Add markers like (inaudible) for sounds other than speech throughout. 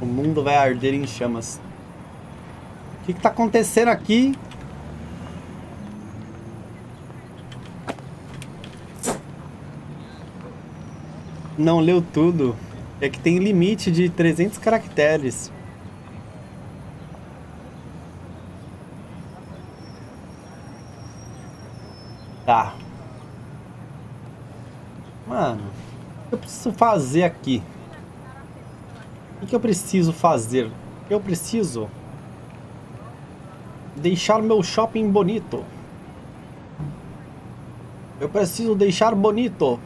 O mundo vai arder em chamas. O que, que tá acontecendo aqui? Não leu tudo. É que tem limite de 300 caracteres. Tá. Mano, o que eu preciso fazer aqui? Que eu preciso fazer? Eu preciso deixar meu shopping bonito. Eu preciso deixar bonito.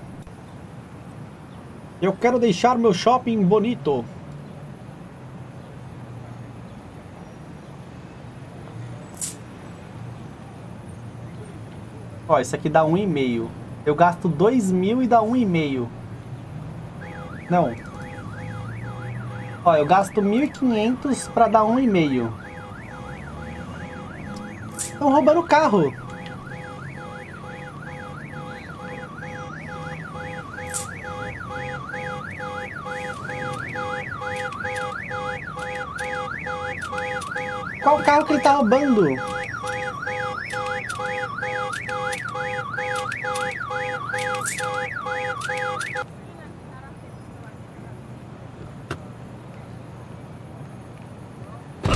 Eu quero deixar meu shopping bonito. Ó, isso aqui dá um e meio. Eu gasto dois mil e dá um e meio. Não. Ó, eu gasto mil e quinhentos pra dar um e meio. Estão roubando o carro. Qual carro que ele tá roubando?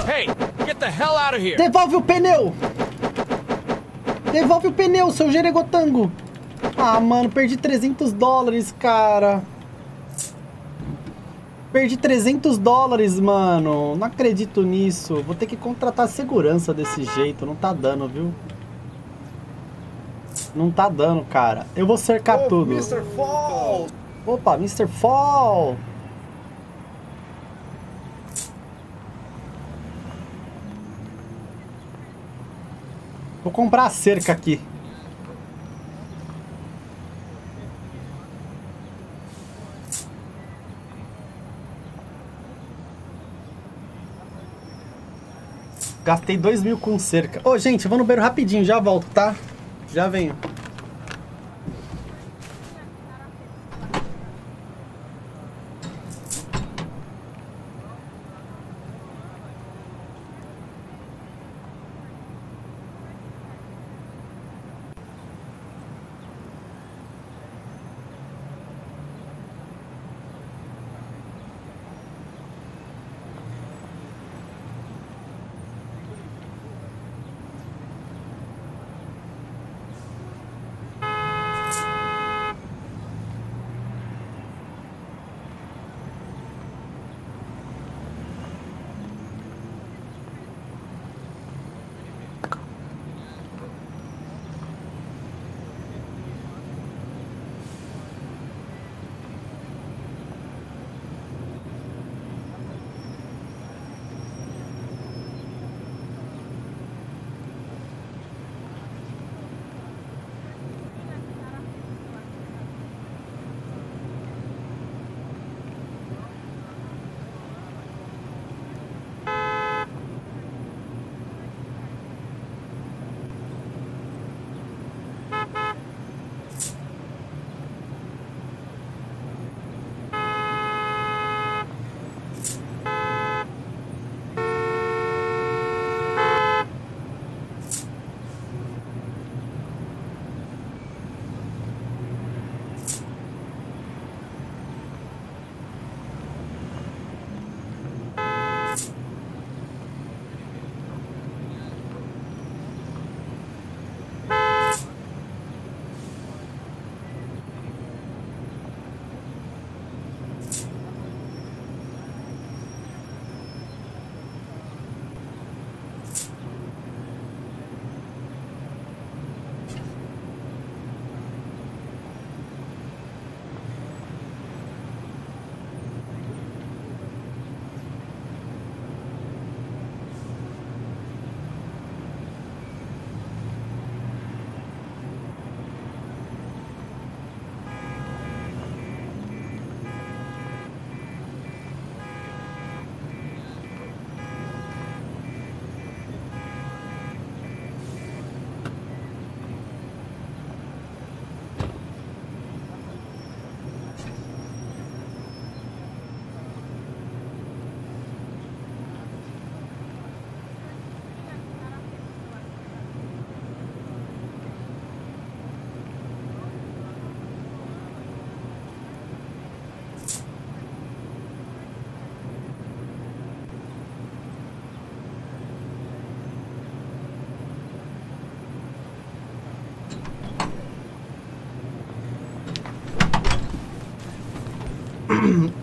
Hey, get the hell out of here! Devolve o pneu! Devolve o pneu, seu jeregotango! Ah, mano, perdi 300 dólares, cara. Perdi 300 dólares, mano. Não acredito nisso. Vou ter que contratar segurança desse jeito. Não tá dando, viu? Não tá dando, cara. Eu vou cercar Oh, tudo. Mr. Fall! Opa, Mr. Fall! Vou comprar a cerca aqui. Gastei dois mil com cerca. Ô, gente, eu vou no banheiro rapidinho, já volto, tá? Já venho.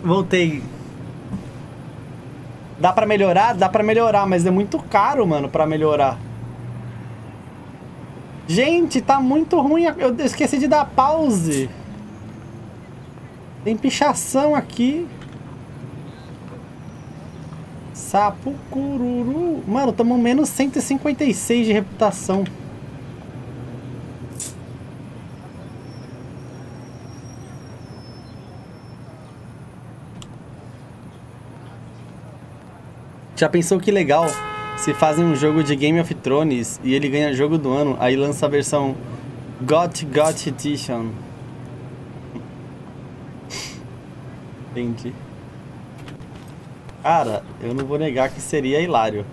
Voltei. Dá pra melhorar? Dá pra melhorar, mas é muito caro, mano, pra melhorar. Gente, tá muito ruim. Eu esqueci de dar pause. Tem pichação aqui. Sapo cururu. Mano, estamos menos 156 de reputação. Já pensou que legal se fazem um jogo de Game of Thrones e ele ganha jogo do ano, aí lança a versão Got Got Edition. Entendi. Cara, eu não vou negar que seria hilário.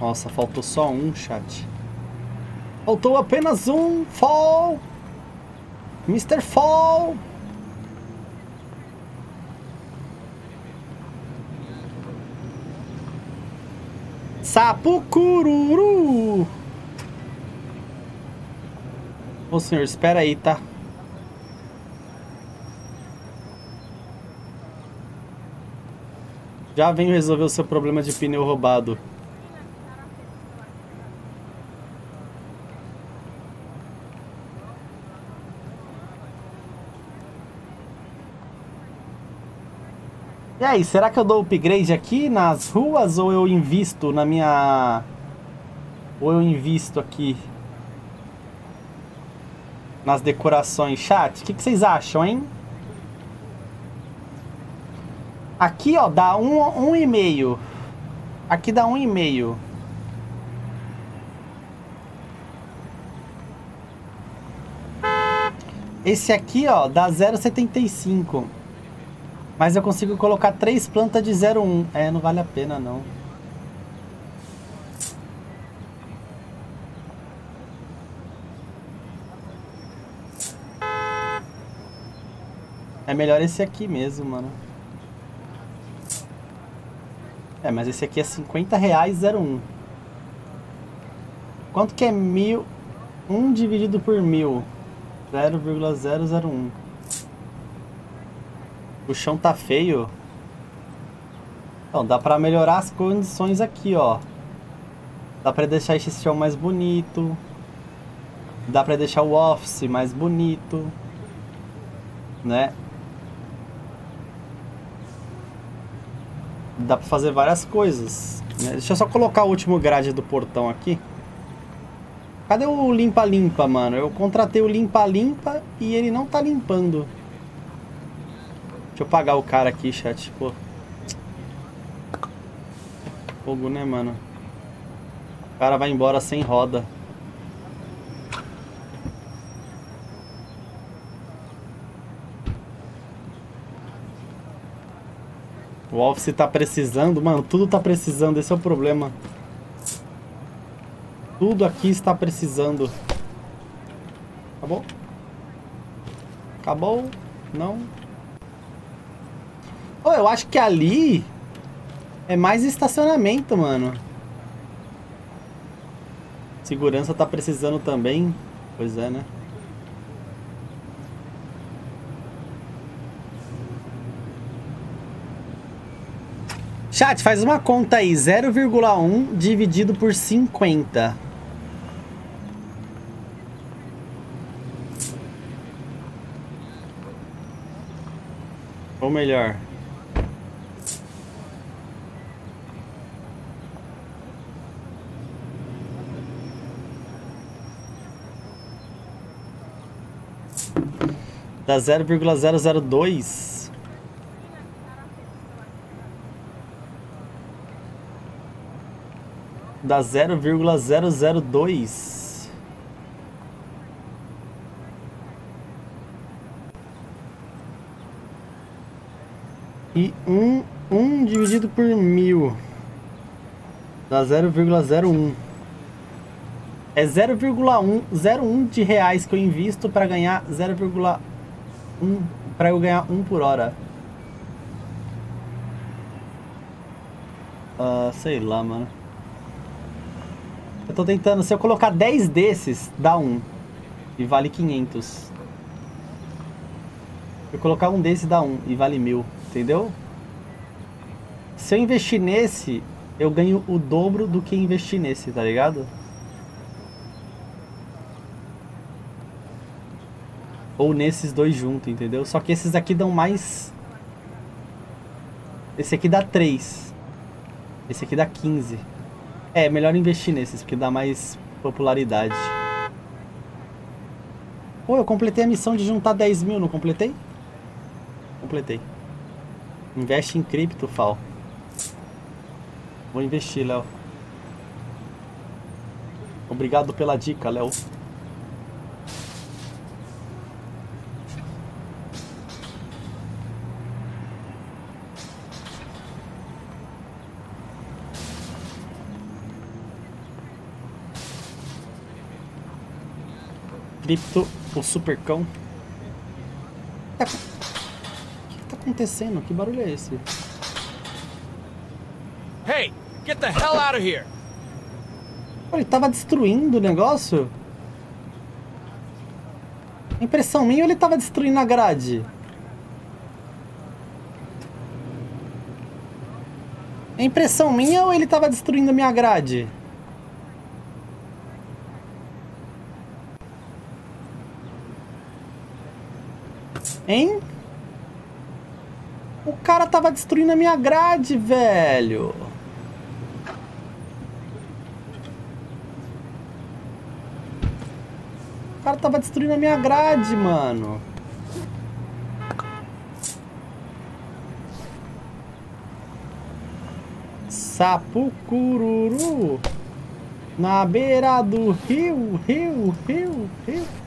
Nossa, faltou só um chat. Faltou apenas um Fall. Mr. Fall. Sapo cururu. Ô senhor, espera aí, tá? Já venho resolver o seu problema de pneu roubado. Aí, será que eu dou upgrade aqui nas ruas ou eu invisto na minha... Ou eu invisto aqui nas decorações? Chat, o que, que, vocês acham, hein? Aqui, ó, dá um, um e meio. Aqui dá um e meio. Esse aqui, ó, dá 0,75. Mas eu consigo colocar três plantas de 0,1. É, não vale a pena não. É melhor esse aqui mesmo, mano. É, mas esse aqui é 50 reais 01. Quanto que é mil? 1 dividido por mil. 0,001. O chão tá feio. Então, dá pra melhorar as condições aqui, ó. Dá pra deixar esse chão mais bonito. Dá pra deixar o office mais bonito. Né? Dá pra fazer várias coisas. Né? Deixa eu só colocar o último grade do portão aqui. Cadê o limpa-limpa, mano? Eu contratei o limpa-limpa e ele não tá limpando. Deixa eu pagar o cara aqui, chat. Pô. Fogo, né, mano? O cara vai embora sem roda. O Office tá precisando, mano, tudo tá precisando, esse é o problema. Tudo aqui está precisando. Acabou? Acabou? Não? Oh, eu acho que ali é mais estacionamento, mano. Segurança tá precisando também. Pois é, né? Chat, faz uma conta aí. 0,1 dividido por 50. Ou melhor, Dá 0,002. Dá 0,002. E 1 um, um dividido por mil dá 0,01. É 0,101 de reais que eu invisto para ganhar 0,1 um, para eu ganhar um por hora. Ah, sei lá, mano. Eu tô tentando, se eu colocar 10 desses, dá um. E vale 500. Se eu colocar um desses, dá um. E vale mil. Entendeu? Se eu investir nesse, eu ganho o dobro do que investir nesse, tá ligado? Ou nesses dois juntos, entendeu? Só que esses aqui dão mais... Esse aqui dá 3. Esse aqui dá 15. É, melhor investir nesses, porque dá mais popularidade. Pô, eu completei a missão de juntar 10 mil, não completei? Completei. Investe em cripto, Fal. Vou investir, Léo. Obrigado pela dica, Léo. Cripto, o supercão. É, o que tá acontecendo? Que barulho é esse? Hey, get the hell out of here! Ele tava destruindo o negócio? Impressão minha ou ele tava destruindo a grade? É impressão minha ou ele tava destruindo a minha grade? Hein? O cara tava destruindo a minha grade, velho. O cara tava destruindo a minha grade, mano. Sapo cururu na beira do rio, rio, rio, rio.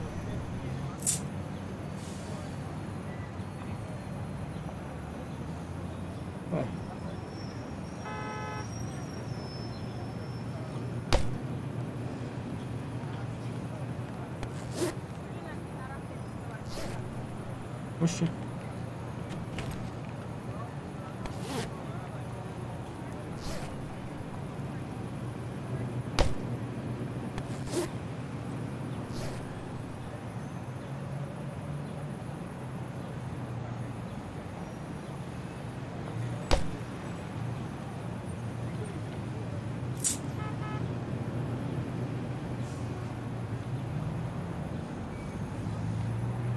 Oxi.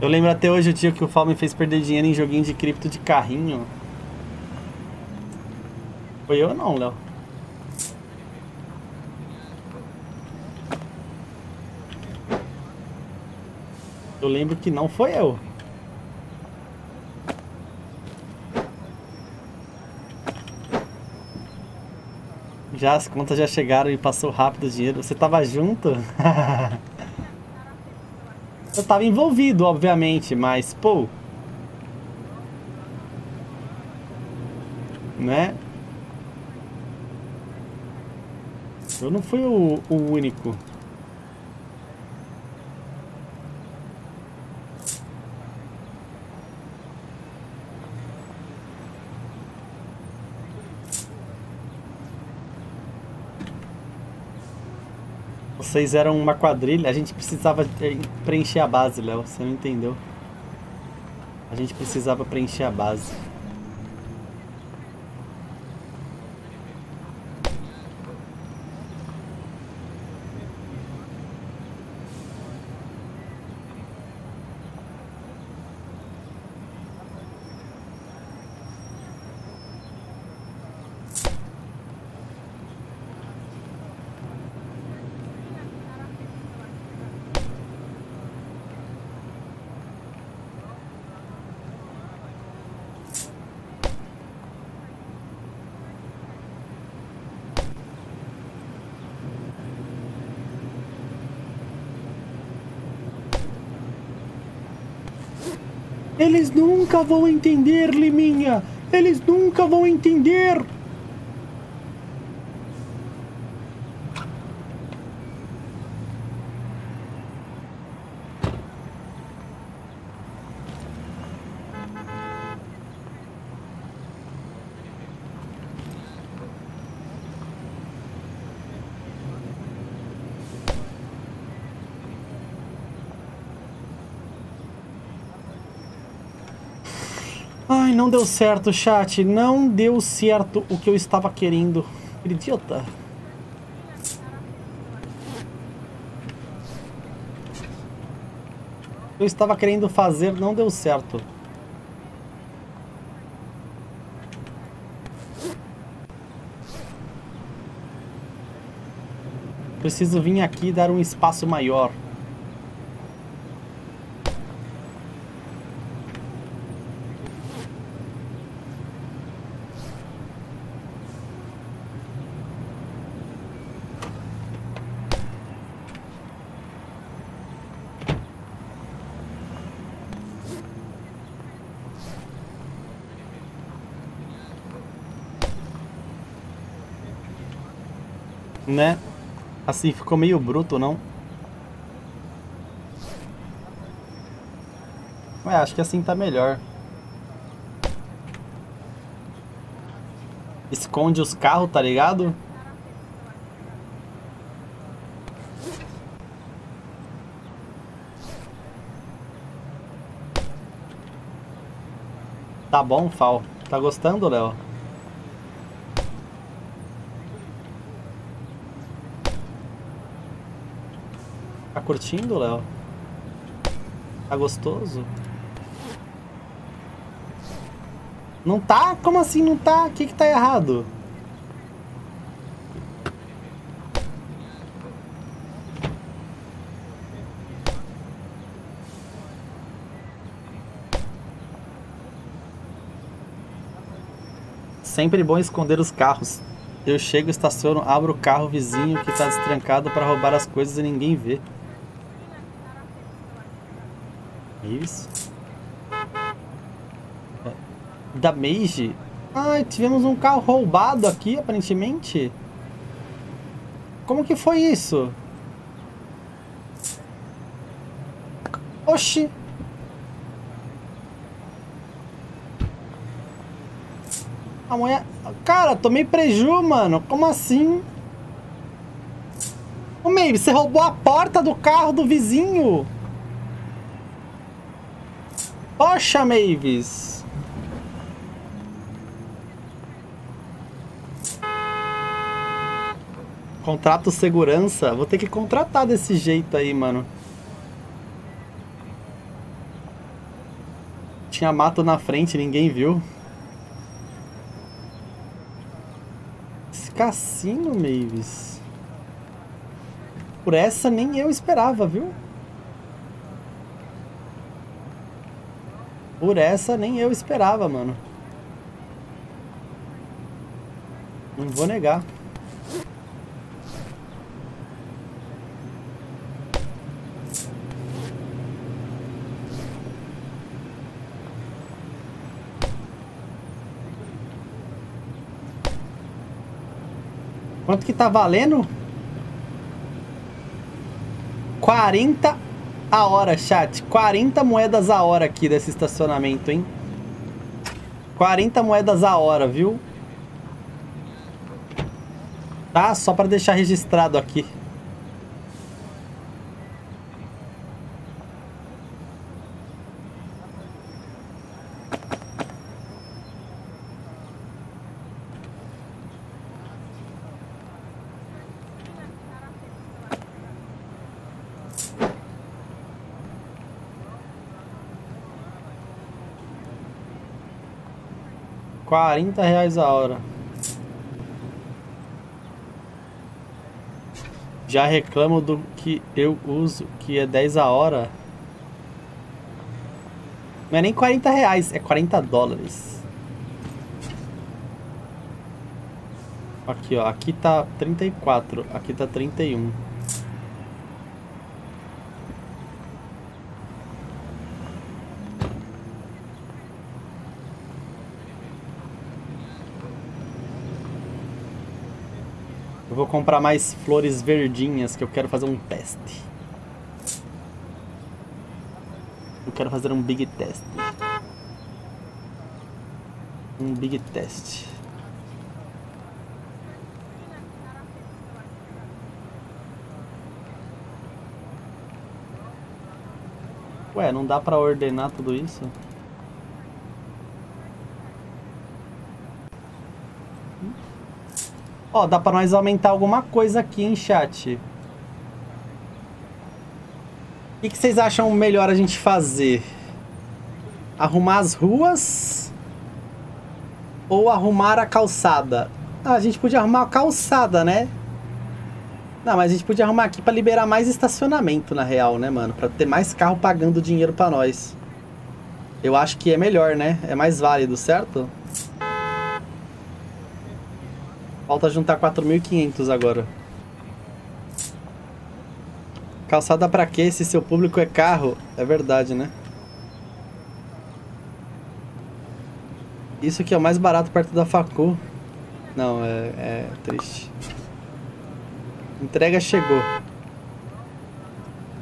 Eu lembro até hoje o dia que o Fal me fez perder dinheiro em joguinho de cripto de carrinho. Foi eu não, Léo? Eu lembro que não foi eu. Já as contas já chegaram e passou rápido o dinheiro. Você tava junto? (laughs) Eu tava envolvido, obviamente, mas, pô... Né? Eu não fui o, o único. Vocês eram uma quadrilha, a gente precisava preencher a base, Léo. Você não entendeu? A gente precisava preencher a base. Eles nunca vão entender, Liminha! Eles nunca vão entender! Ai, não deu certo, chat. Não deu certo o que eu estava querendo. Que eu estava querendo fazer não deu certo. Preciso vir aqui dar um espaço maior. Né? Assim ficou meio bruto, não? Ué, acho que assim tá melhor. Esconde os carros, tá ligado? Tá bom, Fal. Tá gostando, Léo? Curtindo, Léo? Tá gostoso? Não tá? Como assim não tá? O que que tá errado? Sempre bom esconder os carros. Eu chego, estaciono, abro o carro vizinho que está destrancado para roubar as coisas e ninguém vê. Isso. Da Mage? Ah, tivemos um carro roubado aqui, aparentemente. Como que foi isso? Oxi! A mulher... Cara, tomei preju, mano. Como assim? Ô, Maeve, você roubou a porta do carro do vizinho. Poxa, Mavis! Contrato segurança? Vou ter que contratar desse jeito aí, mano. Tinha mato na frente, ninguém viu. Esse cassino, Mavis. Por essa nem eu esperava, viu? Por essa nem eu esperava, mano. Não vou negar. Quanto que tá valendo? 40 a hora, chat. 40 moedas a hora aqui desse estacionamento, hein? 40 moedas a hora, viu? Tá? Só para deixar registrado aqui. Quarenta reais a hora. Já reclamo do que eu uso, que é 10 a hora. Não é nem 40 reais, é 40 dólares. Aqui, ó. Aqui tá 34, aqui tá 31. Vou comprar mais flores verdinhas que eu quero fazer um teste. Eu quero fazer um big test. Um big test. Ué, não dá pra ordenar tudo isso? Ó, dá pra nós aumentar alguma coisa aqui, hein, chat? O que, que vocês acham melhor a gente fazer? Arrumar as ruas? Ou arrumar a calçada? Ah, a gente podia arrumar a calçada, né? Não, mas a gente podia arrumar aqui pra liberar mais estacionamento, na real, né, mano? Pra ter mais carro pagando dinheiro pra nós. Eu acho que é melhor, né? É mais válido, certo? Falta juntar 4.500 agora. Calçada pra quê se seu público é carro? É verdade, né? Isso aqui é o mais barato perto da facu. Não, é, é triste. Entrega chegou.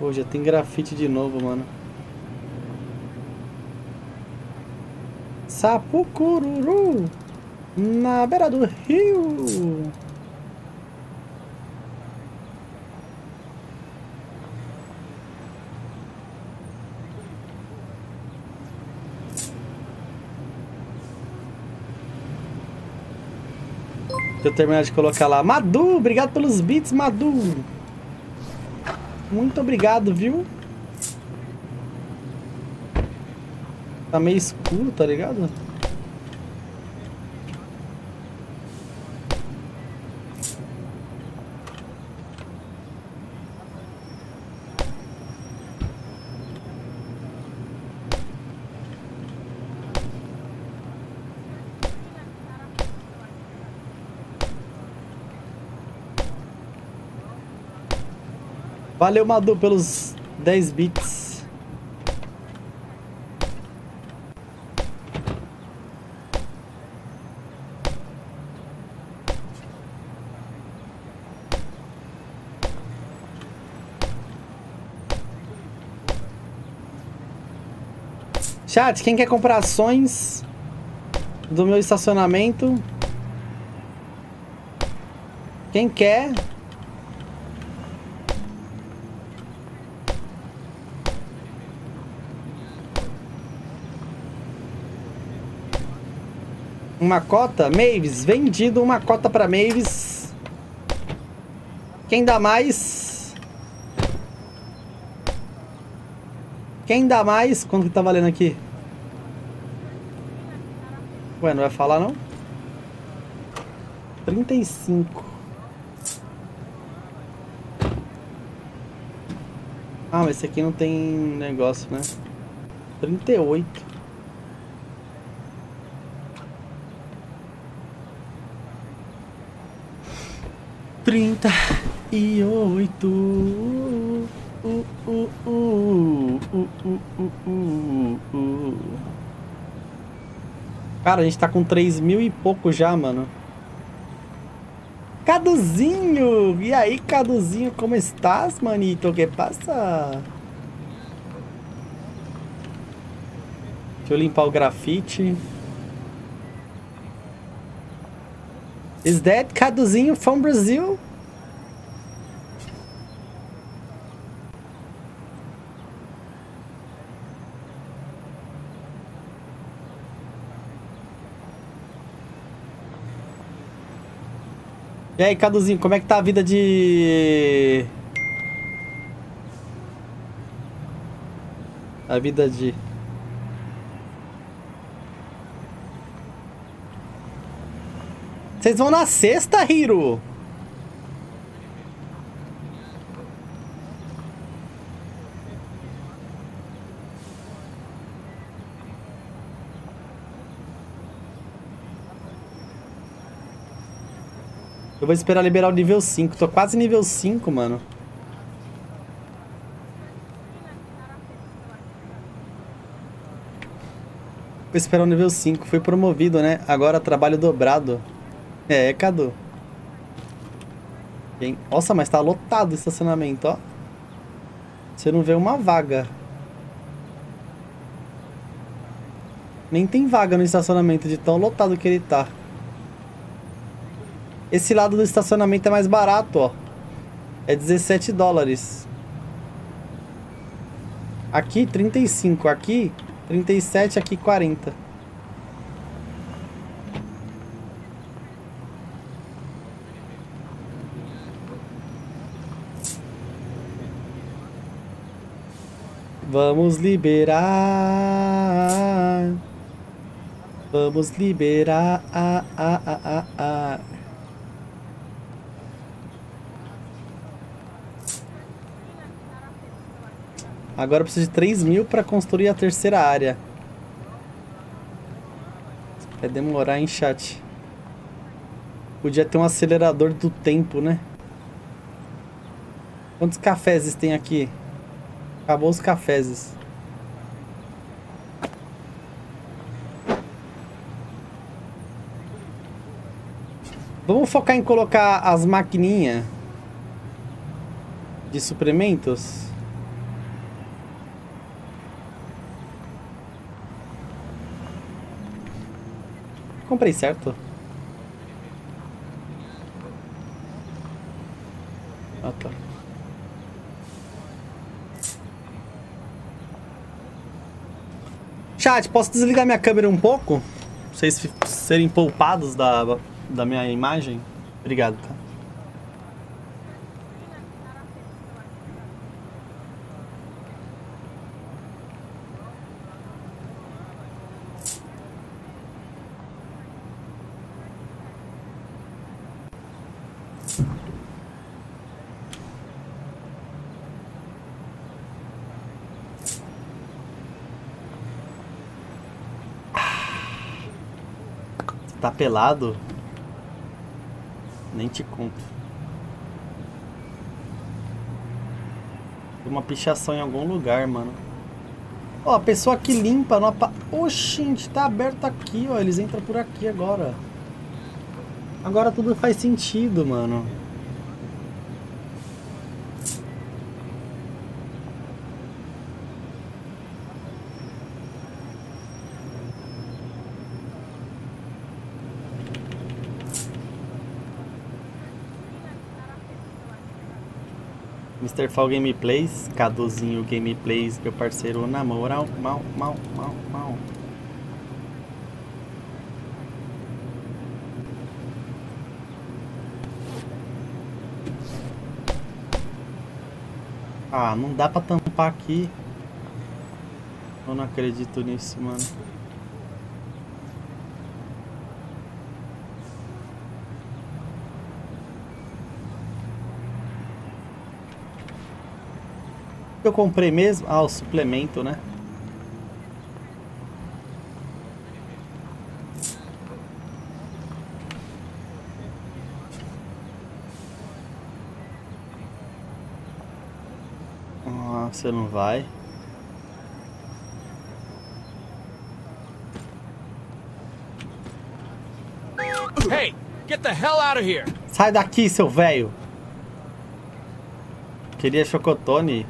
Pô, já tem grafite de novo, mano. Sapo cururu na beira do rio. Deixa eu terminar de colocar lá. Madu, obrigado pelos bits, Madu. Muito obrigado, viu? Tá meio escuro, tá ligado? Valeu, Madu, pelos 10 bits. Chat, quem quer comprar ações do meu estacionamento? Quem quer? Uma cota? Mavis, vendido uma cota pra Mavis. Quem dá mais? Quem dá mais? Quanto que tá valendo aqui? Ué, não vai falar não? 35. Ah, mas esse aqui não tem negócio, né? 38. Trinta e oito. Uh, uh, uh, Cara, a gente tá com três mil e pouco já, mano. Caduzinho! E aí, Caduzinho, como estás, manito? que passa? Deixa eu limpar o grafite. Is that Caduzinho from Brazil? E aí, Caduzinho, como é que tá a vida de... A vida de... Vocês vão na sexta, Hiro? Eu vou esperar liberar o nível 5. Tô quase nível 5, mano. Vou esperar o nível 5. Fui promovido, né? Agora trabalho dobrado. É, Cadu. Nossa, mas tá lotado o estacionamento, ó. Você não vê uma vaga. Nem tem vaga no estacionamento de tão lotado que ele tá. Esse lado do estacionamento é mais barato, ó. É 17 dólares. Aqui, 35. Aqui, 37. Aqui, 40. Vamos liberar. Vamos liberar. Ah, ah, ah. Agora eu preciso de 3 mil para construir a terceira área. Vai demorar, hein, chat? Podia ter um acelerador do tempo, né? Quantos cafés tem aqui? Acabou os cafés. Vamos focar em colocar as maquininhas de suprimentos? Comprei certo? Ah, tá. Chat, posso desligar minha câmera um pouco? Pra vocês serem poupados da, da minha imagem? Obrigado, tá? Tá pelado? Nem te conto. Uma pichação em algum lugar, mano. Ó, a pessoa que limpa não apa... Oxente, tá aberto aqui, ó. Eles entram por aqui agora. Agora tudo faz sentido, mano. Mr. Fall Gameplays, Caduzinho Gameplays, meu parceiro, na moral, mal, mal, mal, mal. Ah, não dá pra tampar aqui. Eu não acredito nisso, mano. Eu comprei mesmo? Ah, o suplemento, né? Ah, você não vai. Hey, get the hell out of here. Sai daqui, seu velho. Queria chocotone.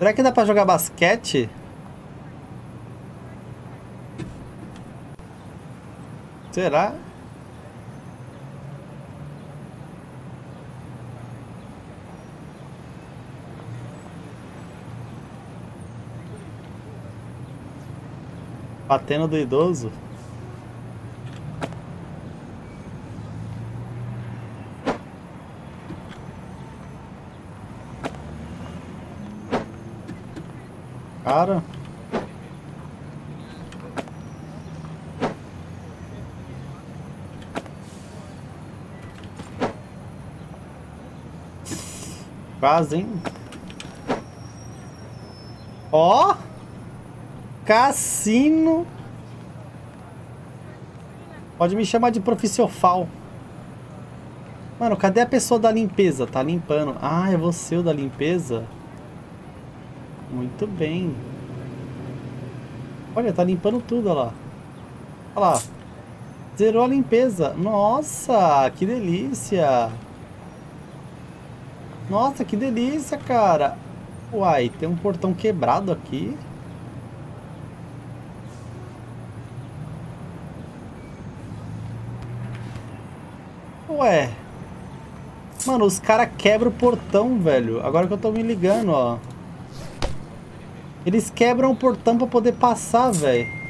Será que dá pra jogar basquete? Será? Batendo do idoso? Cara. Quase, hein? Ó! Cassino! Pode me chamar de profissional. Mano, cadê a pessoa da limpeza? Tá limpando. Ah, é você o da limpeza? Muito bem. Olha, tá limpando tudo, olha lá. Olha lá. Zerou a limpeza. Nossa, que delícia. Nossa, que delícia, cara. Uai, tem um portão quebrado aqui. Ué. Mano, os caras quebram o portão, velho. Agora que eu tô me ligando, ó. Eles quebram o portão pra poder passar, velho.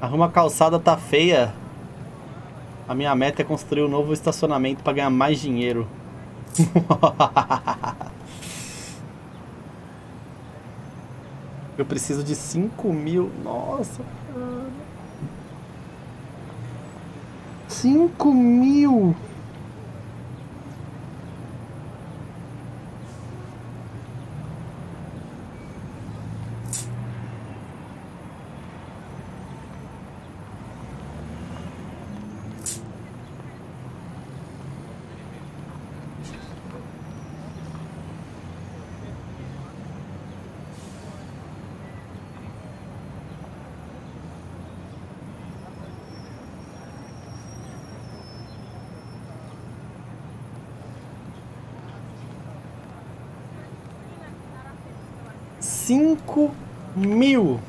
Arruma a calçada, tá feia. A minha meta é construir um novo estacionamento pra ganhar mais dinheiro. (laughs) Eu preciso de 5 mil. Nossa, cara. 5 mil. Cinco mil.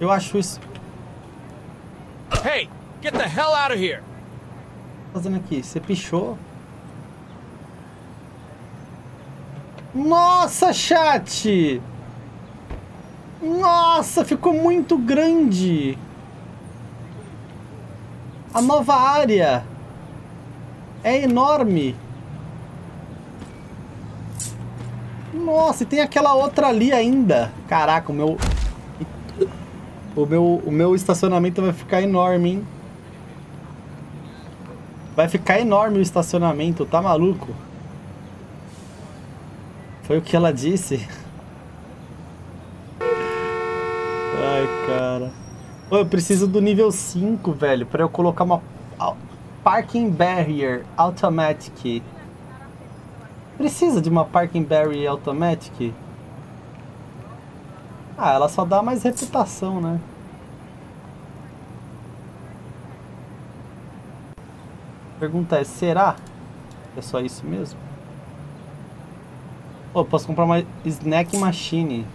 Eu acho isso. Hey, get the hell out of here! fazendo aqui? Você pichou? Nossa, chat! Nossa, ficou muito grande! A nova área é enorme. Nossa, e tem aquela outra ali ainda. Caraca, o meu... O meu, o meu estacionamento vai ficar enorme, hein? Vai ficar enorme o estacionamento, tá maluco? Foi o que ela disse. Ai, cara. Ô, eu preciso do nível 5, velho, pra eu colocar uma... Parking Barrier Automatic. Precisa de uma Parking Barrier Automatic? Ah, ela só dá mais reputação, né? Pergunta é, será? É só isso mesmo? Pô, posso comprar uma Snack Machine.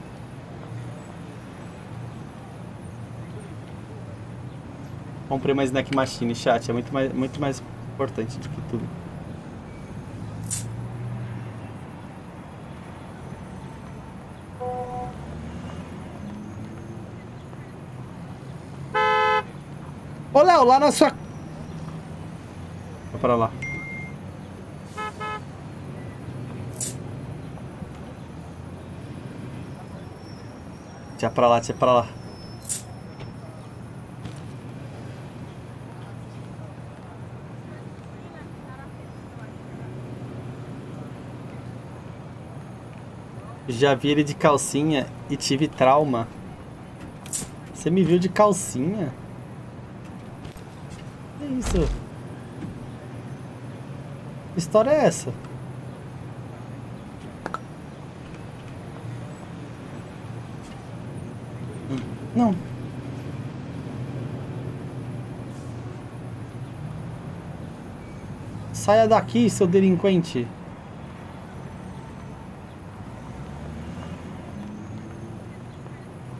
Comprei uma Snack Machine, chat. É muito mais, muito mais importante do que tudo. Ô, Léo, lá na sua... Vai pra lá. Tinha pra lá, tinha pra lá. Já vi ele de calcinha e tive trauma. Você me viu de calcinha? Isso? Que história é essa? Não. Saia daqui, seu delinquente.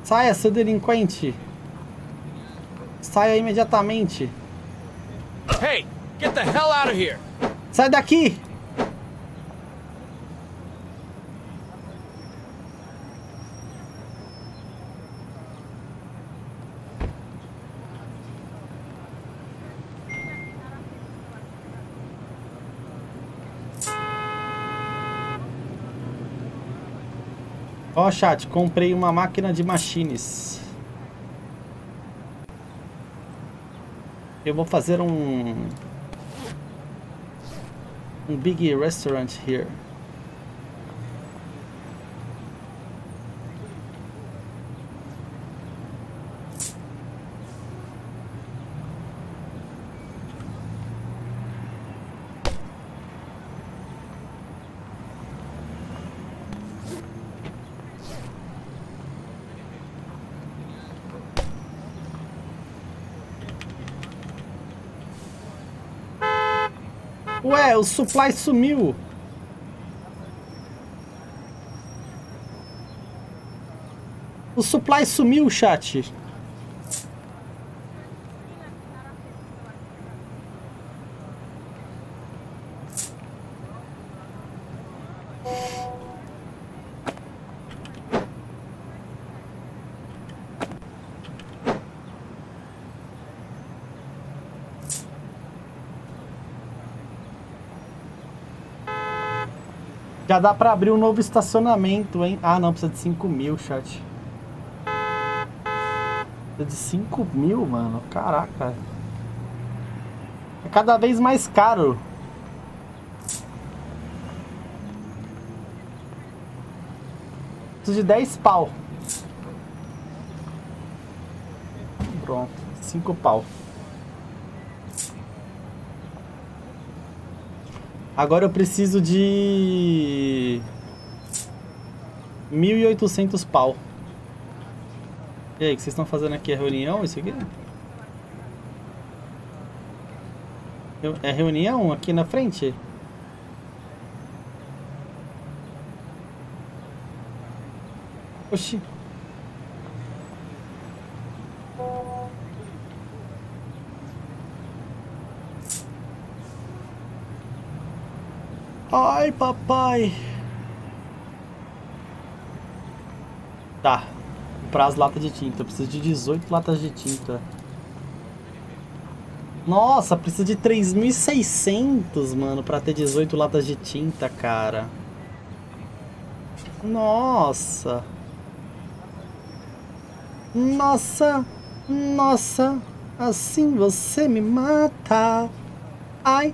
Saia, seu delinquente. Saia imediatamente. Get the hell out of here! Sai daqui! Ó, chat, comprei uma máquina de machines. Eu vou fazer um um big restaurant here. Ué, o supply sumiu. O supply sumiu, chat. Já dá pra abrir um novo estacionamento, hein? Ah, não, precisa de 5 mil, chat. Precisa de 5 mil, mano. Caraca. É cada vez mais caro. Preciso de 10 pau. Pronto. 5 pau. Agora eu preciso de... 1.800 pau. E aí, o que vocês estão fazendo aqui? É reunião isso aqui? É reunião aqui na frente? Oxi. Ai, papai. Tá. Comprar as latas de tinta. Eu preciso de 18 latas de tinta. Nossa, precisa de 3.600, mano, pra ter 18 latas de tinta, cara. Nossa. Nossa. Nossa. Assim você me mata. Ai,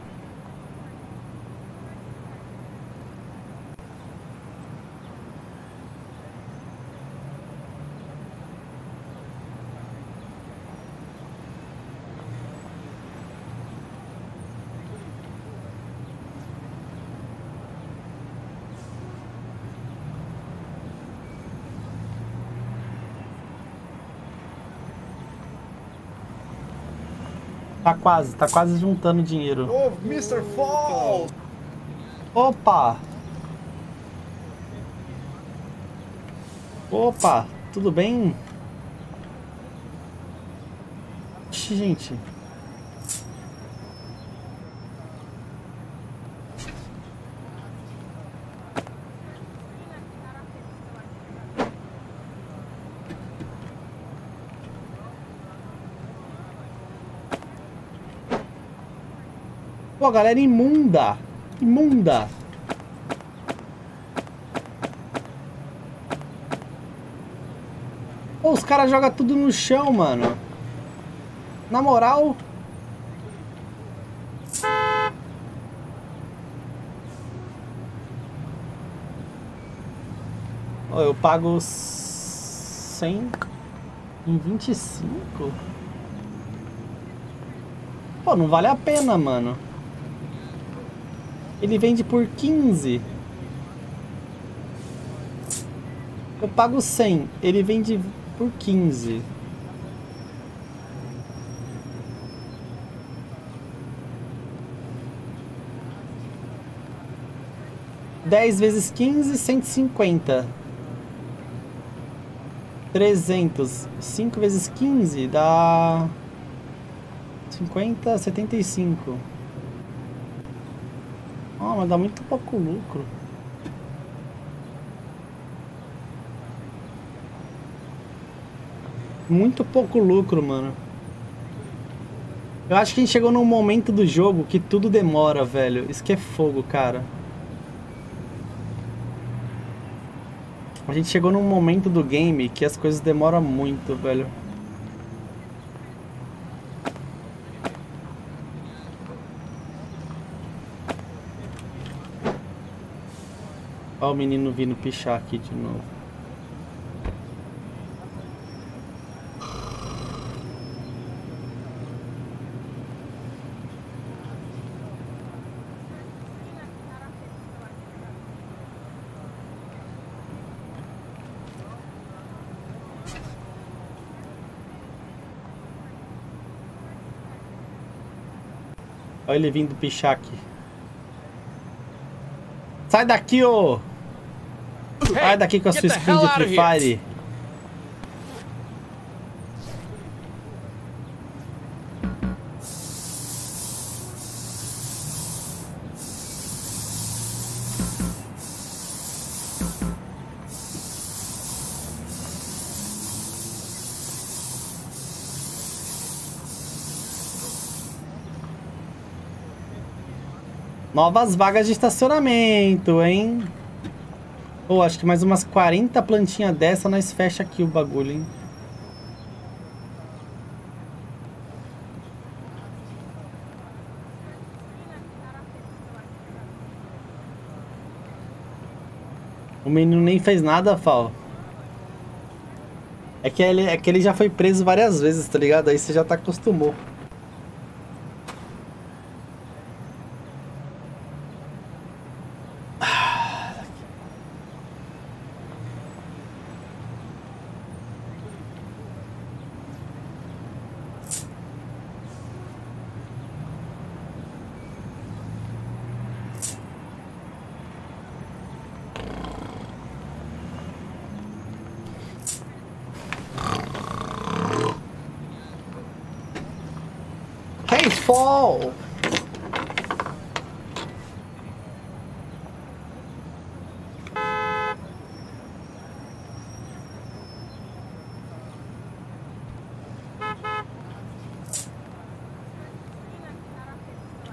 Tá quase, tá quase juntando dinheiro. Oh, Mr. Fall! Opa! Opa, tudo bem? Gente. Galera imunda. Imunda. Pô, os caras jogam tudo no chão, mano. Na moral... Ó, eu pago 100 em 25? Pô, não vale a pena, mano. Ele vende por 15. Eu pago 100. Ele vende por 15. Dez vezes quinze, cento e cinquenta. Trezentos. Cinco vezes quinze dá... Cinquenta, setenta e cinco. Mas dá muito pouco lucro. Muito pouco lucro, mano. Eu acho que a gente chegou num momento do jogo que tudo demora, velho. Isso que é fogo, cara. A gente chegou num momento do game que as coisas demoram muito, velho. Olha o menino vindo pichar aqui de novo. Olha ele vindo pichar aqui. Sai daqui, ô! Vai daqui com a sua skin de Free Fire. Novas vagas de estacionamento, hein? Pô, acho que mais umas 40 plantinhas dessa nós fecha aqui o bagulho, hein? O menino nem fez nada, Fal. É que, ele, é que ele já foi preso várias vezes, tá ligado? Aí você já tá acostumou. Hey, fall!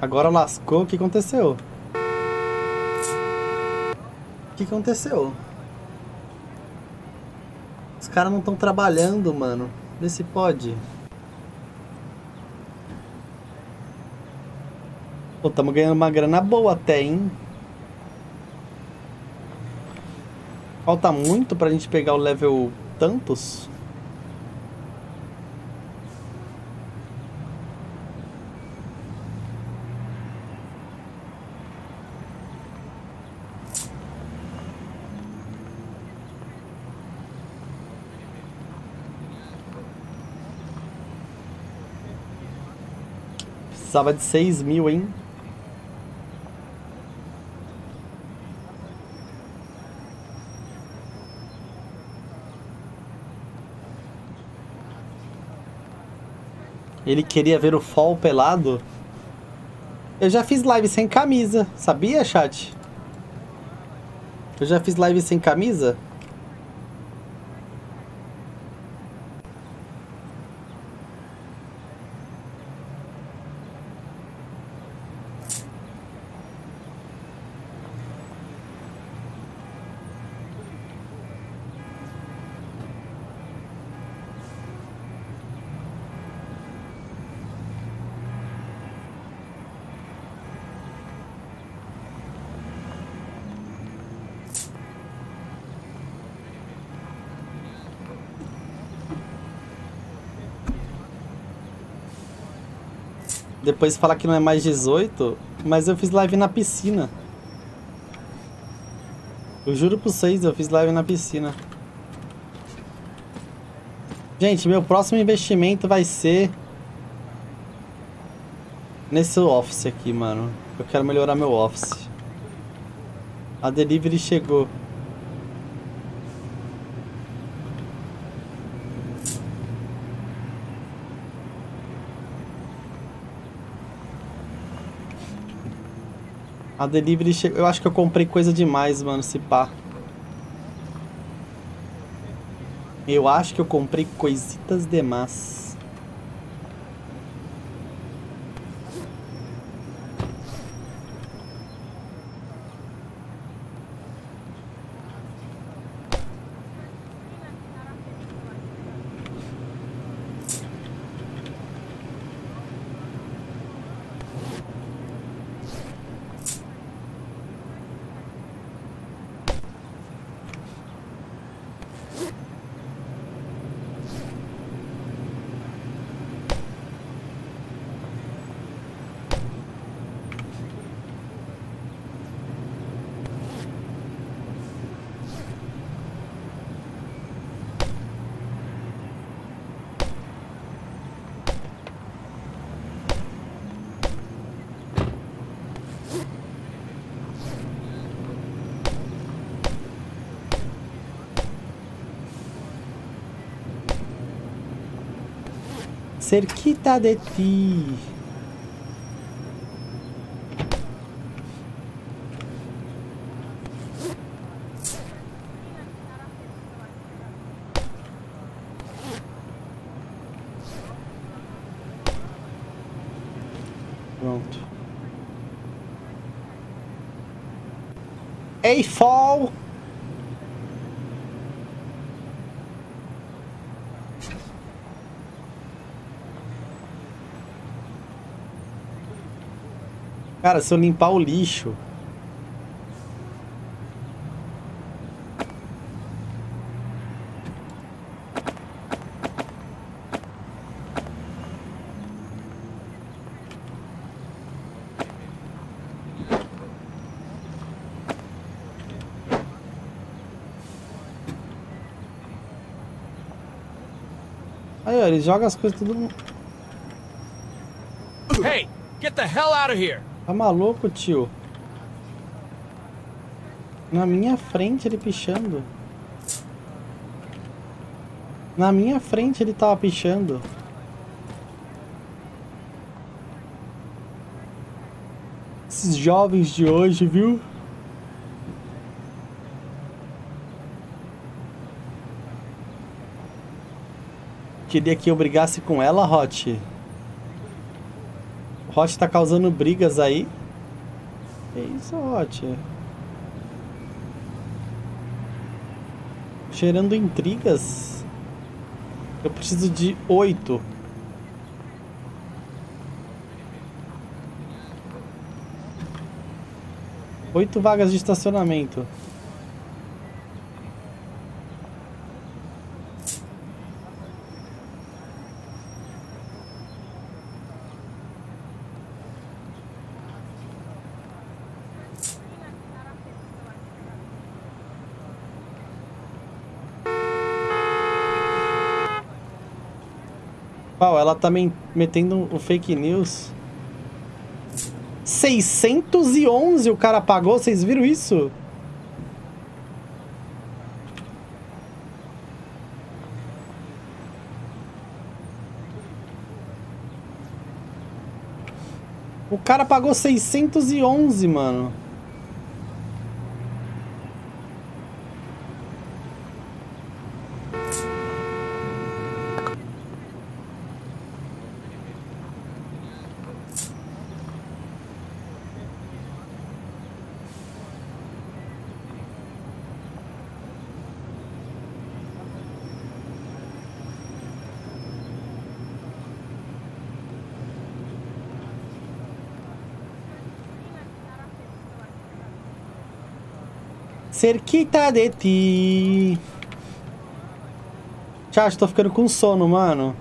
Agora lascou, o que aconteceu? O que aconteceu? Os caras não estão trabalhando, mano. Vê se pode. Pô, tamo ganhando uma grana boa até, hein? Falta muito pra gente pegar o level tantos? Precisava de 6 mil, hein? Ele queria ver o fall pelado. Eu já fiz live sem camisa, sabia, chat? Eu já fiz live sem camisa? Depois falar que não é mais 18, mas eu fiz live na piscina. Eu juro pra vocês, eu fiz live na piscina. Gente, meu próximo investimento vai ser nesse office aqui, mano. Eu quero melhorar meu office. A delivery chegou. A delivery chegou. Eu acho que eu comprei coisa demais, mano, se pá. Eu acho que eu comprei coisitas demais. Cerquita de ti. Pronto. Ei, Fall! Cara, se eu limpar o lixo... Aí, ó, ele joga as coisas tudo... Hey, get the hell out of here! Tá maluco, tio? Na minha frente ele pichando. Na minha frente ele tava pichando. Esses jovens de hoje, viu? Queria que eu brigasse com ela, Hot. Hot tá causando brigas aí. Que isso, Hot? Cheirando intrigas. Eu preciso de oito. Oito vagas de estacionamento. Ela tá me metendo o fake news. 611 o cara pagou, vocês viram isso? O cara pagou 611, mano. Cerquita de ti. Tchau, tô ficando com sono, mano.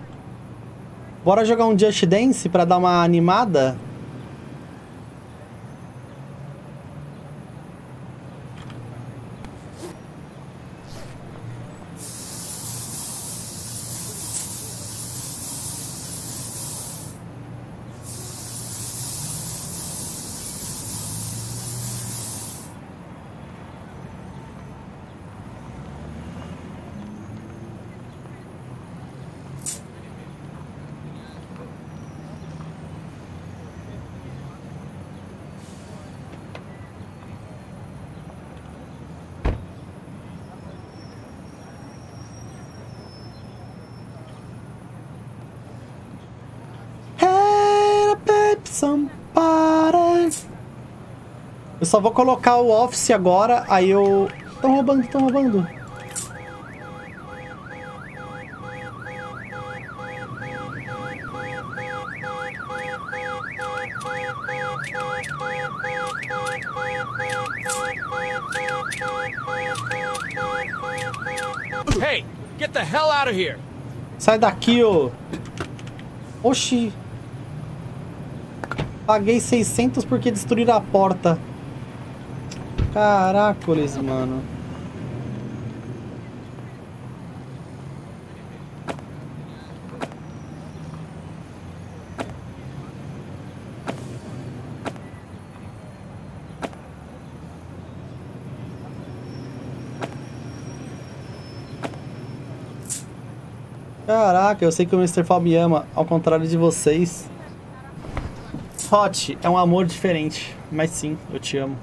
Bora jogar um Just Dance pra dar uma animada? Help up somebody. Eu só vou colocar o Office agora, aí eu... Tão roubando, tão roubando. Hey, get the hell out of here! Sai daqui, ô. Oxi. Paguei 600 porque destruíram a porta. Caracoles, mano. Caraca, eu sei que o Mr. Fall me ama, ao contrário de vocês. Hot é um amor diferente, mas sim, eu te amo.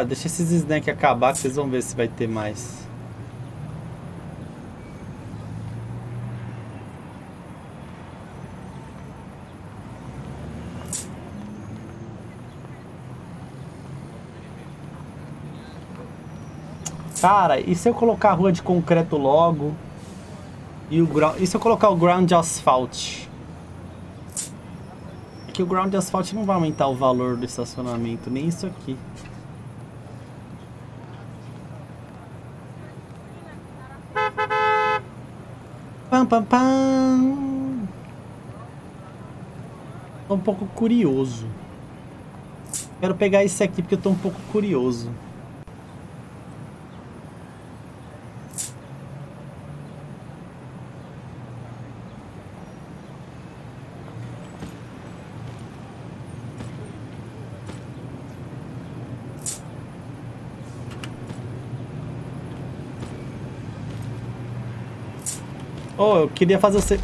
Ah, deixa esses snacks acabar que vocês vão ver se vai ter mais. Cara, e se eu colocar a rua de concreto logo? E, o e se eu colocar o ground de asfalto? É que o ground de asfalto não vai aumentar o valor do estacionamento, nem isso aqui. Pam, pam. Tô um pouco curioso. Quero pegar esse aqui porque eu tô um pouco curioso. Oh, eu queria fazer você.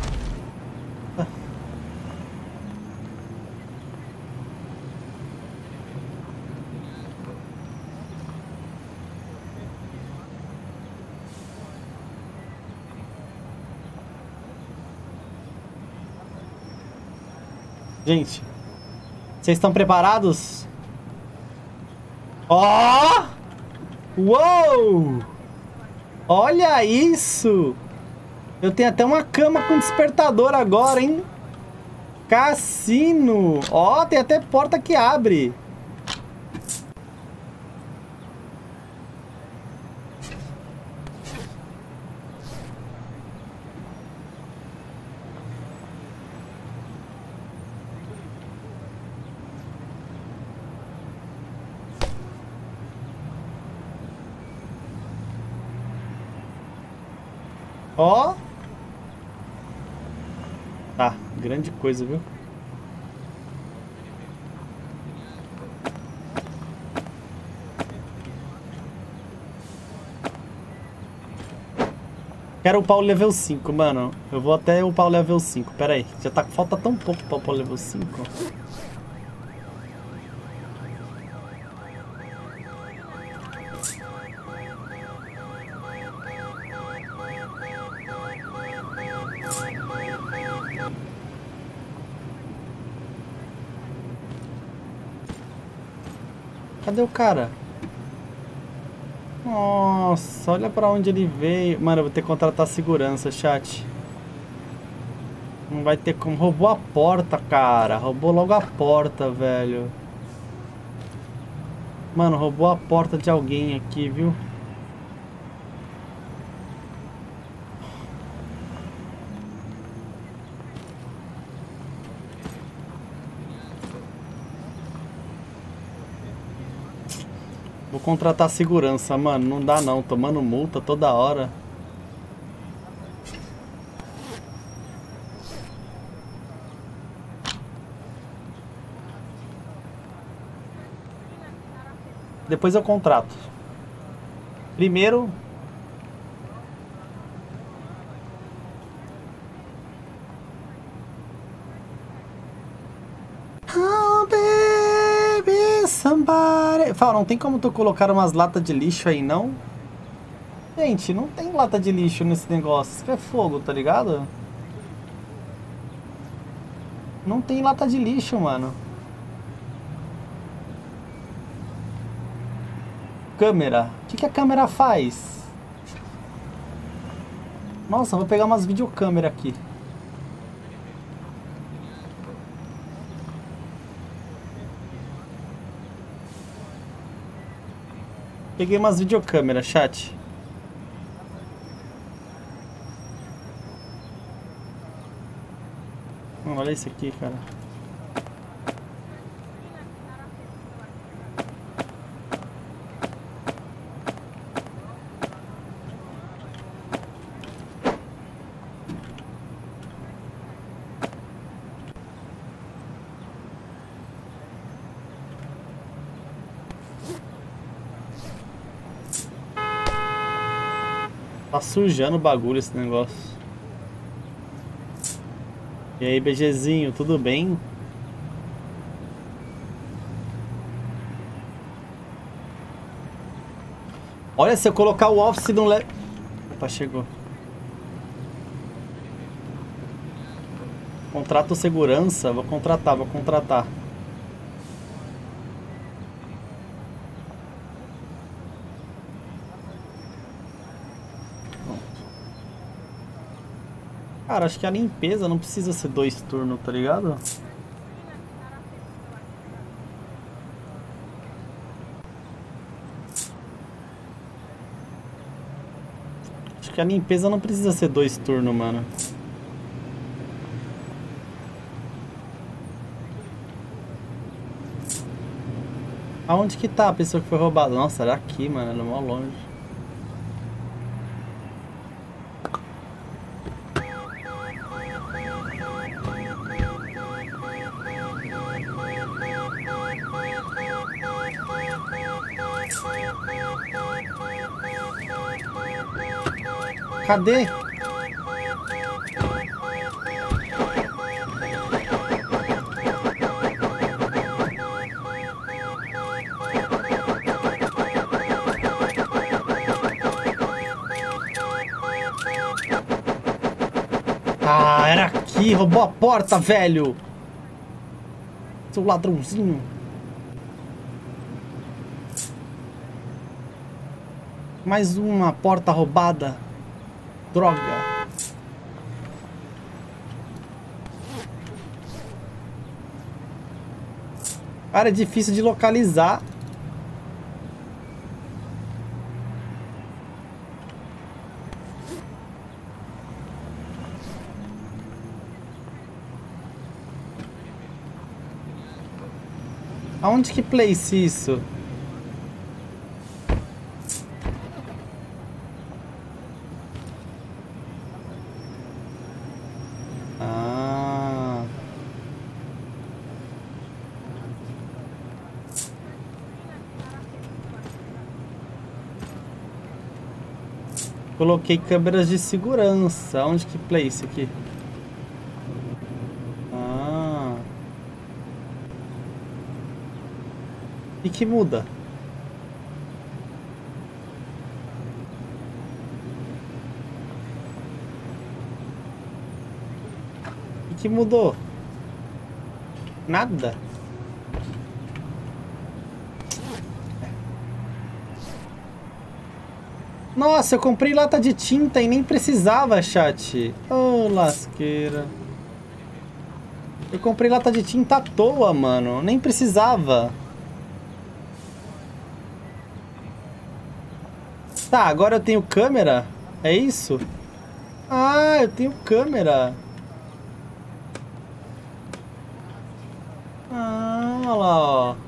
Gente, vocês estão preparados? Ó! Oh! Uou! Olha isso! Eu tenho até uma cama com despertador agora, hein? Cassino! Ó, tem até porta que abre. Ó. Tá, grande coisa, viu? Quero upar o level 5, mano. Eu vou até upar o level 5. Pera aí, já tá, falta tão pouco pra upar o level 5. Cadê o cara? Nossa, olha pra onde ele veio. Mano, eu vou ter que contratar segurança, chat. Não vai ter como. Roubou a porta, cara. Roubou logo a porta, velho. Mano, roubou a porta de alguém aqui, viu? Contratar segurança, mano. Não dá não. Tomando multa toda hora. Depois eu contrato. Primeiro... Oh, baby, somebody... Fala, não tem como tu colocar umas latas de lixo aí, não? Gente, não tem lata de lixo nesse negócio. Isso é fogo, tá ligado? Não tem lata de lixo, mano. Câmera. O que, que a câmera faz? Nossa, vou pegar umas videocâmeras aqui. Peguei umas videocâmeras, chat. Hum, Olha isso aqui, cara. Sujando o bagulho esse negócio. E aí, BGzinho, tudo bem? Olha, se eu colocar o office no le... Opa, chegou. Contrato segurança. Vou contratar, vou contratar. Cara, acho que a limpeza não precisa ser dois turnos, tá ligado? Acho que a limpeza não precisa ser dois turnos, mano. Aonde que tá a pessoa que foi roubada? Nossa, era aqui, mano, era mó longe. Cadê? Ah, era aqui, roubou a porta, velho. Seu ladrãozinho. Mais uma porta roubada. Droga. Cara, é difícil de localizar. Aonde que place isso? Coloquei câmeras de segurança. Onde que place aqui? Ah. E que muda? E que mudou? Nada. Nossa, eu comprei lata de tinta e nem precisava, chat. Ô, oh, lasqueira. Eu comprei lata de tinta à toa, mano. Nem precisava. Tá, agora eu tenho câmera? É isso? Ah, eu tenho câmera. Ah, olha lá, ó.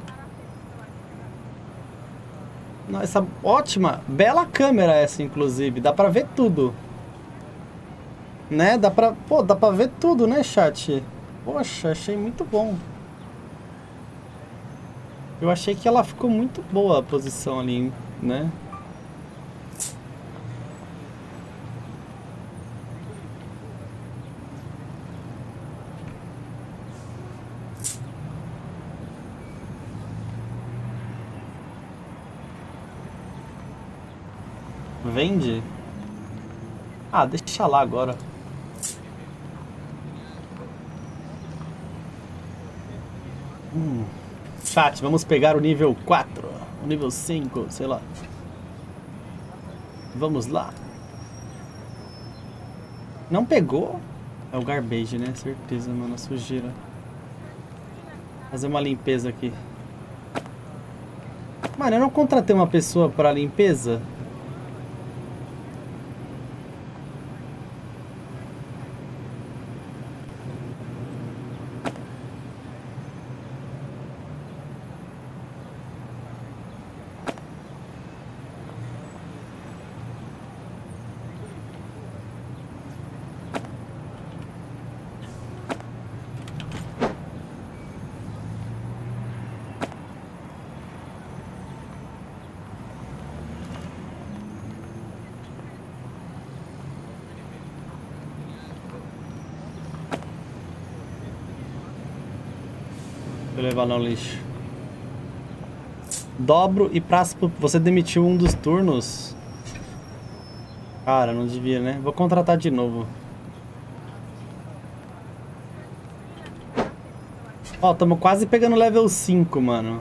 Essa ótima, bela câmera essa, inclusive. Dá pra ver tudo. Né? Dá pra... Pô, dá pra ver tudo, né, chat? Poxa, achei muito bom. Eu achei que ela ficou muito boa a posição ali, né? Vende? Ah, deixa lá agora. Hum. Chat, vamos pegar o nível 4. O nível 5, sei lá. Vamos lá. Não pegou? É o garbage, né? Certeza, mano. A sujeira. Fazer uma limpeza aqui. Mano, eu não contratei uma pessoa para limpeza? No lixo. Dobro e praça... pro- Você demitiu um dos turnos? Cara, não devia, né? Vou contratar de novo. Ó, tamo quase pegando level 5, mano.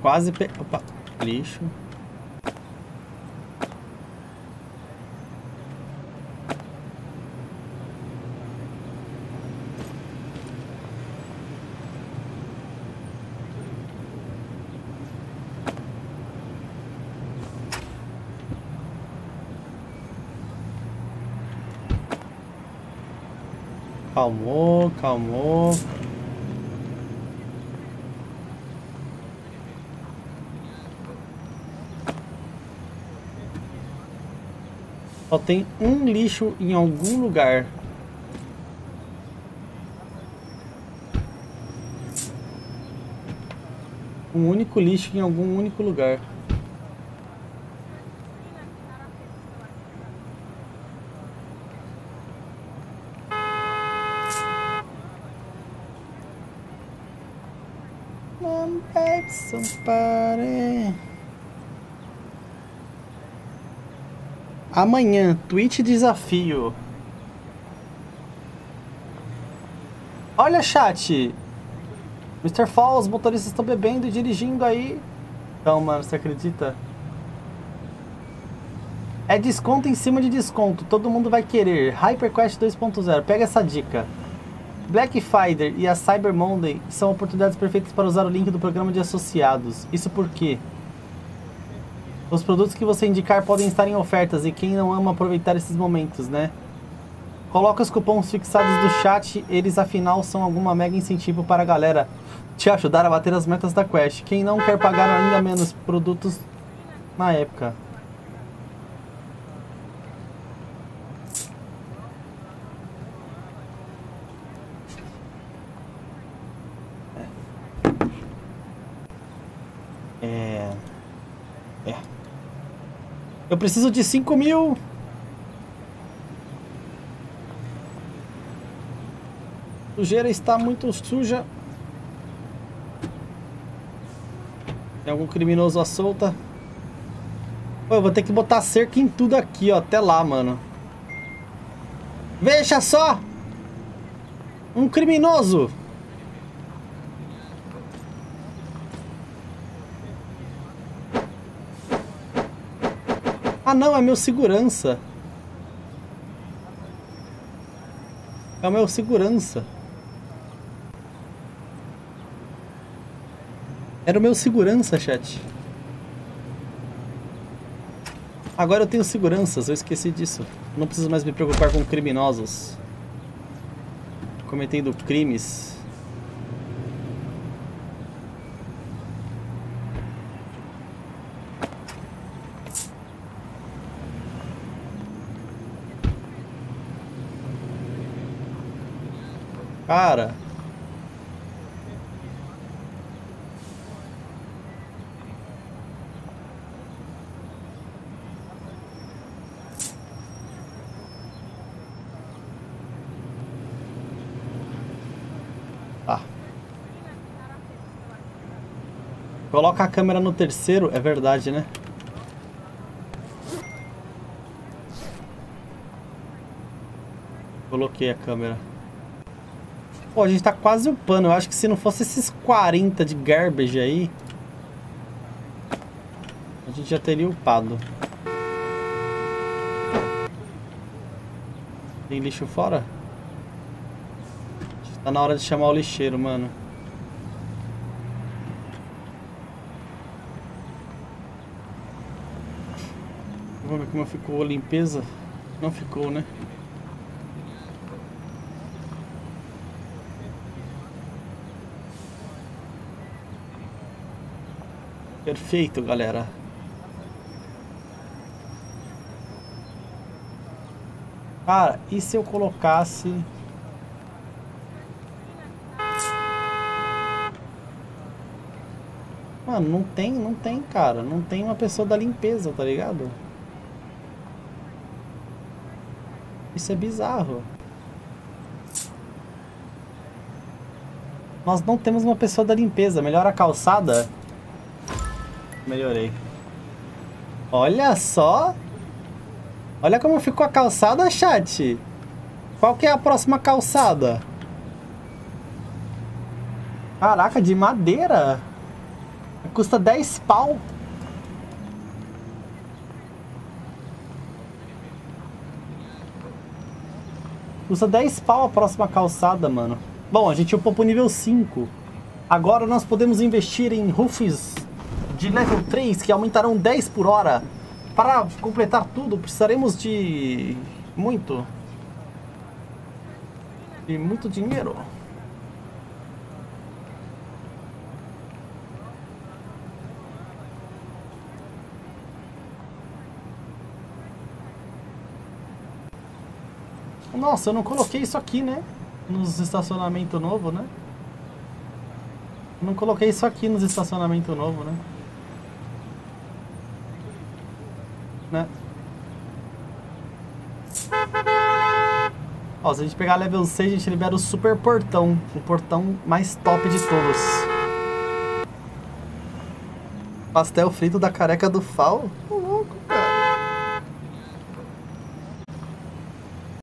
Quase pe... Opa, lixo. Calmou, calmou. Só tem um lixo em algum lugar. Um único lixo em algum único lugar. Amanhã, tweet desafio. Olha, chat. Mr. Fall, os motoristas estão bebendo e dirigindo aí. Então, mano, você acredita? É desconto em cima de desconto. Todo mundo vai querer. HyperQuest 2.0. Pega essa dica. Black Friday e a Cyber Monday são oportunidades perfeitas para usar o link do programa de associados. Isso porque os produtos que você indicar podem estar em ofertas e quem não ama aproveitar esses momentos, né? Coloca os cupons fixados do chat, eles afinal são alguma mega incentivo para a galera te ajudar a bater as metas da Quest. Quem não quer pagar ainda menos produtos na época. É. É. Eu preciso de 5 mil. Sujeira está muito suja. Tem algum criminoso à solta? Pô, eu vou ter que botar cerca em tudo aqui, ó. Até lá, mano. Veja só! Um criminoso! Ah não, é meu segurança. É o meu segurança. Era o meu segurança, chat. Agora eu tenho seguranças, eu esqueci disso. Não preciso mais me preocupar com criminosos. Cometendo crimes. Cara. Tá. Coloca a câmera no terceiro, é verdade, né? Coloquei a câmera. Pô, a gente tá quase upando. Eu acho que se não fosse esses 40 de garbage aí, a gente já teria upado. Tem lixo fora? Tá na hora de chamar o lixeiro, mano. Vamos ver como ficou a limpeza. Não ficou, né? Perfeito, galera. Cara, e se eu colocasse... Mano, não tem, não tem, cara. Não tem uma pessoa da limpeza, tá ligado? Isso é bizarro. Nós não temos uma pessoa da limpeza. Melhora a calçada. Melhorei. Olha só. Olha como ficou a calçada, chat. Qual que é a próxima calçada? Caraca, de madeira. Custa 10 pau. Custa 10 pau a próxima calçada, mano. Bom, a gente upou pro nível 5. Agora nós podemos investir em roofs de level 3 que aumentarão 10 por hora. Para completar tudo, precisaremos de muito. De muito dinheiro. Nossa, eu não coloquei isso aqui, né? Nos estacionamento novo, né? Não coloquei isso aqui nos estacionamento novo, né? Né? Ó, se a gente pegar level 6, a gente libera o super portão. O portão mais top de todos. Pastel frito da careca do Fal?